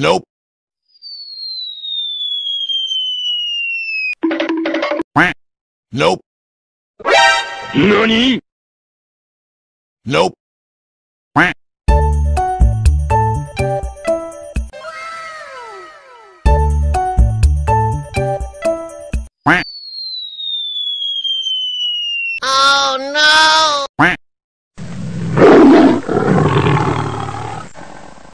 Nope. Nope. NANI? Nope.